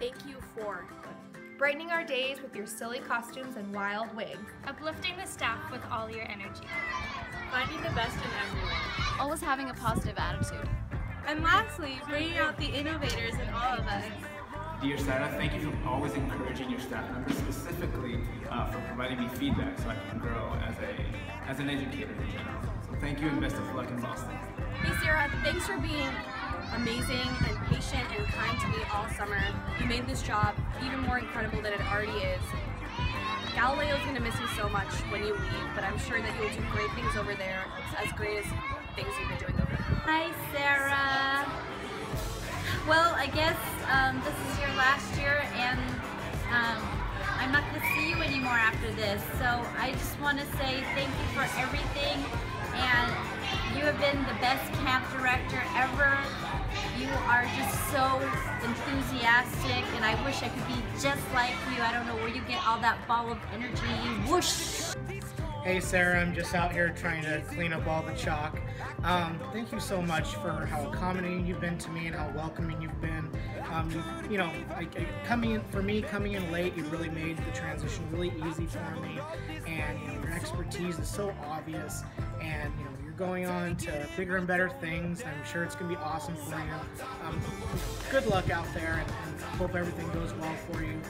Thank you for brightening our days with your silly costumes and wild wigs. Uplifting the staff with all your energy. Finding the best in everyone. Always having a positive attitude. And lastly, bringing out the innovators in all of us. Dear Sarah, thank you for always encouraging your staff members, specifically uh, for providing me feedback so I can grow as a as an educator in general. So thank you and best of luck in Boston. Hey Sarah, thanks for being amazing and patient and kind to me all summer. You made this job even more incredible than it already is. Galileo's gonna miss you so much when you leave, but I'm sure that you'll do great things over there, as great as things you've been doing over there. Hi, Sarah. Well, I guess um, this is your last year, and um, I'm not to see you anymore after this. So I just want to say thank you for everything, and you have been the best camp director ever. You are just so enthusiastic, and I wish I could be just like you. I don't know where you get all that ball of energy. Whoosh! Hey Sarah, I'm just out here trying to clean up all the chalk. Um, thank you so much for how accommodating you've been to me and how welcoming you've been. Um, you, you know, like coming in for me, coming in late, you really made the transition really easy for me. And you know, your expertise is so obvious, and you know, going on to bigger and better things. I'm sure it's going to be awesome for you. Um, good luck out there, and, and hope everything goes well for you.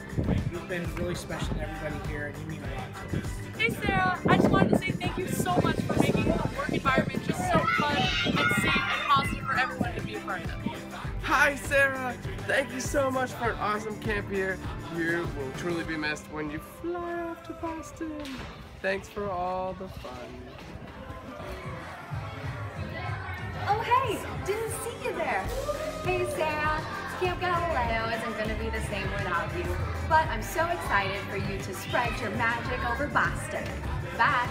You've been really special to everybody here, and you mean a lot to us. Hey Sarah, I just wanted to say thank you so much for making the work environment just so fun and safe and positive for everyone to be a part of. Hi Sarah, thank you so much for an awesome camp here. You will truly be missed when you fly off to Boston. Thanks for all the fun. Didn't see you there. Hey Sarah, Camp Galileo isn't going to be the same without you, but I'm so excited for you to spread your magic over Boston. Bye.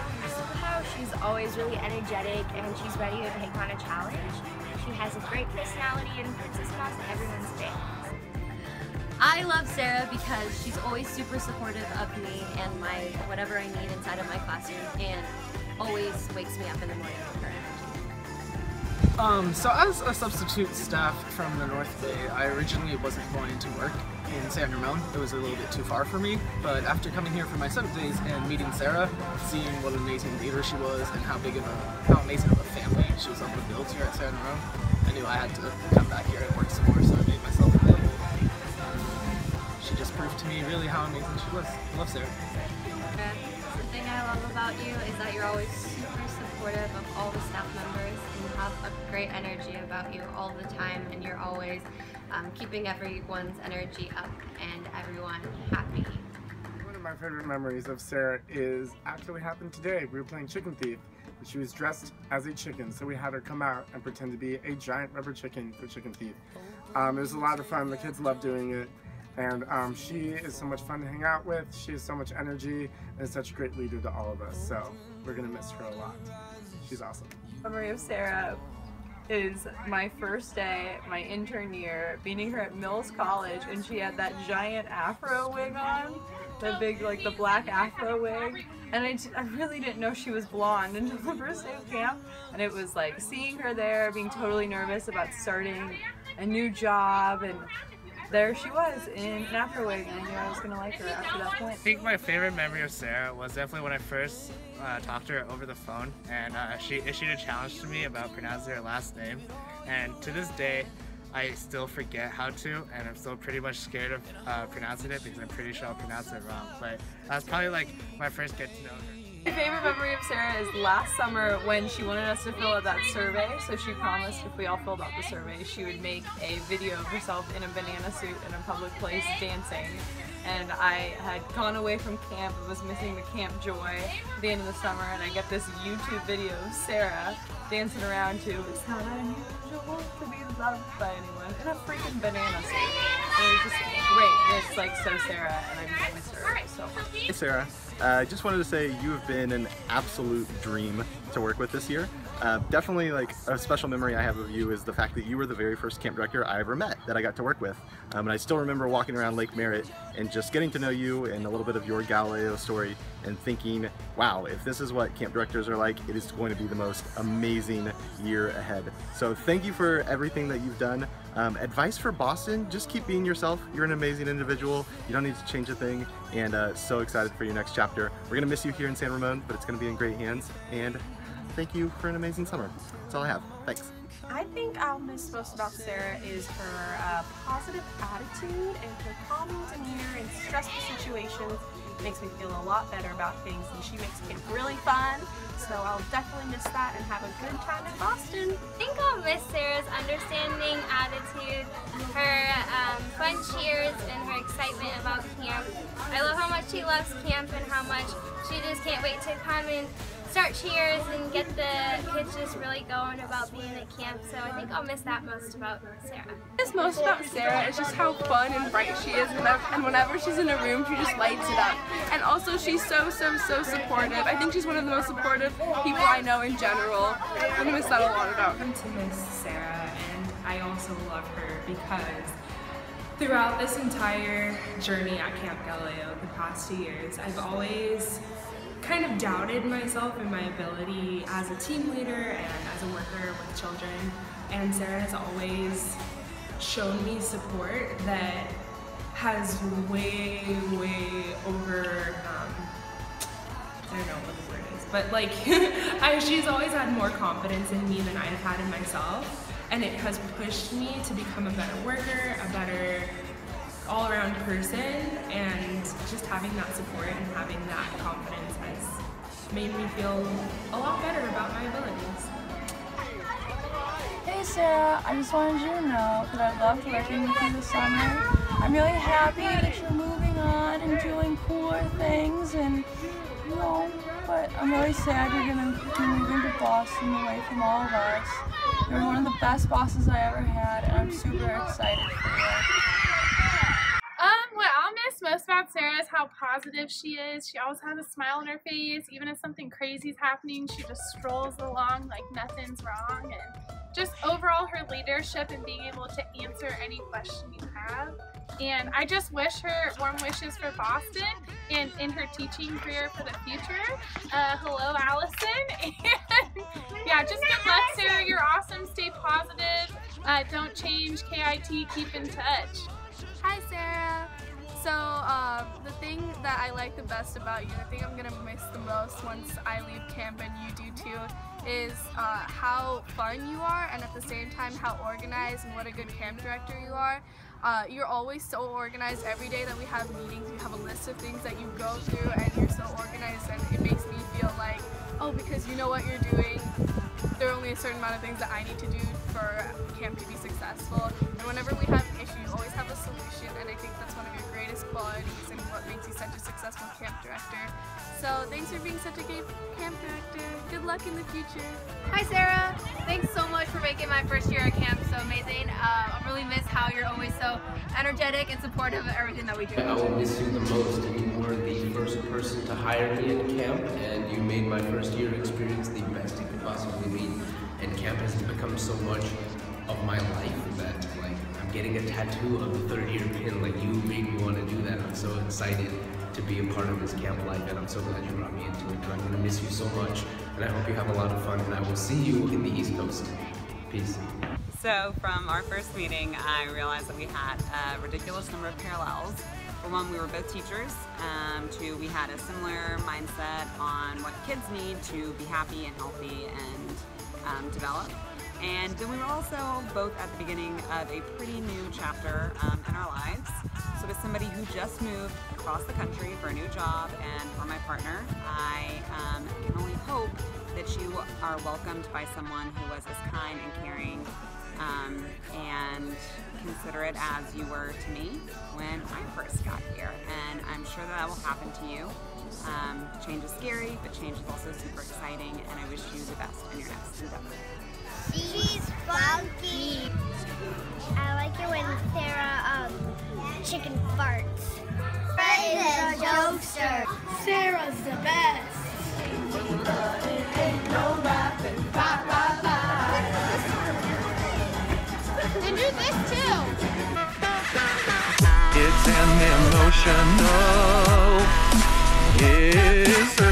How she's always really energetic and she's ready to take on a challenge. She has a great personality and Princess Mouse everyone's day. I love Sarah because she's always super supportive of me and my whatever I need inside of my classroom and always wakes me up in the morning with her. Um, so as a substitute staff from the North Bay, I originally wasn't going to work in San Ramon. It was a little bit too far for me, but after coming here for my seventh days and meeting Sarah, seeing what an amazing leader she was and how big of a, how amazing of a family she was able to build here at San Ramon, I knew I had to come back here and work some more, so I made myself available. She just proved to me really how amazing she was. I love Sarah. The thing I love about you is that you're always super supportive of all the staff members and you have a great energy about you all the time and you're always um, keeping everyone's energy up and everyone happy. One of my favorite memories of Sarah is actually happened today. We were playing Chicken Thief and she was dressed as a chicken so we had her come out and pretend to be a giant rubber chicken for Chicken Thief. Um, it was a lot of fun. The kids loved doing it. And um, she is so much fun to hang out with. She has so much energy and is such a great leader to all of us. So we're gonna miss her a lot. She's awesome. Memory of Sarah is my first day, my intern year, meeting her at Mills College, and she had that giant afro wig on, the big, like the black afro wig, and I, I really didn't know she was blonde until the first day of camp, and it was like seeing her there, being totally nervous about starting a new job, and there she was in an wig, and I knew I was gonna like her after that point. I think my favorite memory of Sarah was definitely when I first uh, talked to her over the phone, and uh, she issued a challenge to me about pronouncing her last name. And to this day, I still forget how to, and I'm still pretty much scared of uh, pronouncing it because I'm pretty sure I'll pronounce it wrong. But that's probably like my first get to know her. My favorite memory of Sarah is last summer when she wanted us to fill out that survey. So she promised if we all filled out the survey, she would make a video of herself in a banana suit in a public place dancing. And I had gone away from camp and was missing the camp joy at the end of the summer. And I get this YouTube video of Sarah dancing around to It's Not Unusual to Be Loved by Anyone in a freaking banana suit. Like so Sarah, and I miss her so. Hey Sarah, I uh, just wanted to say you have been an absolute dream to work with this year. Uh, definitely like a special memory I have of you is the fact that you were the very first camp director I ever met that I got to work with. Um, and I still remember walking around Lake Merritt and just getting to know you and a little bit of your Galileo story and thinking, wow, if this is what camp directors are like, it is going to be the most amazing year ahead. So thank you for everything that you've done. Um, advice for Boston, just keep being yourself. You're an amazing individual. You don't need to change a thing. And uh, so excited for your next chapter. We're gonna miss you here in San Ramon, but it's gonna be in great hands. And thank you for an amazing summer. That's all I have. Thanks. I think I'll miss most about Sarah is her uh, positive attitude and her calming demeanor in stressful situations makes me feel a lot better about things and she makes camp really fun so I'll definitely miss that and have a good time in Boston. I think I'll miss Sarah's understanding attitude, her um, fun cheers, and her excitement about camp. I love how much she loves camp and how much she just can't wait to come and start cheers and get the kids just really going about being at camp. So I think I'll miss that most about Sarah. What most about Sarah is just how fun and bright she is and whenever she's in a room she just lights it up. And also she's so so so supportive. I think she's one of the most supportive people I know in general. I'm gonna miss that a lot about her. to miss Sarah and I also love her because throughout this entire journey at Camp Galileo the past two years I've always kind of doubted myself and my ability as a team leader and as a worker with children. And Sarah has always shown me support that has way, way over, um, I don't know what the word is, but like, I, she's always had more confidence in me than I've had in myself. And it has pushed me to become a better worker, a better all-around person and just having that support and having that confidence has made me feel a lot better about my abilities. Hey Sarah, I just wanted you to know that I loved working with you this summer. I'm really happy that you're moving on and doing cooler things and you know, but I'm really sad you're gonna be moving to Boston away from all of us. You're one of the best bosses I ever had and I'm super excited for you. What I'll miss most about Sarah is how positive she is. She always has a smile on her face. Even if something crazy is happening, she just strolls along like nothing's wrong. And just overall her leadership and being able to answer any question you have. And I just wish her warm wishes for Boston and in her teaching career for the future. Uh, hello, Allison. And yeah, just good luck, Sarah. You're awesome. Stay positive. Uh, don't change. KIT. Keep in touch. Hi Sarah! So um, the thing that I like the best about you, the thing I'm gonna miss the most once I leave camp and you do too, is uh, how fun you are and at the same time how organized and what a good camp director you are. Uh, you're always so organized every day that we have meetings, you have a list of things that you go through and you're so organized and it makes me feel like, oh because you know what you're doing, there are only a certain amount of things that I need to do for camp to be successful. And whenever we have an issue, you always have a solution, and I think that's one of your greatest qualities and what makes you such a successful camp director. So thanks for being such a great camp director. Good luck in the future. Hi Sarah! Thanks so much for making my first year at camp so amazing. Uh, I really miss how you're always so energetic and supportive of everything that we do. I will miss you the most. Were the first person to hire me at camp, and you made my first year experience the best it could possibly be. And camp has become so much of my life that like I'm getting a tattoo of the third year pin. Like you made me want to do that. I'm so excited to be a part of this camp life, and I'm so glad you brought me into it. I'm gonna miss you so much, and I hope you have a lot of fun. And I will see you in the East Coast. Peace. So from our first meeting, I realized that we had a ridiculous number of parallels. For one, we were both teachers. Um, two, we had a similar mindset on what kids need to be happy and healthy and um, develop. And then we were also both at the beginning of a pretty new chapter um, in our lives. So as somebody who just moved across the country for a new job and for my partner, I um, can only hope that you are welcomed by someone who was as kind and caring um, and considerate as you were to me when I first got here. And I'm sure that, that will happen to you. Um, change is scary, but change is also super exciting, and I wish you the best in your next endeavor. She's funky. I like it when Sarah um chicken farts. Fred is a jokester. Sarah's the best. this too. It's an emotional. It's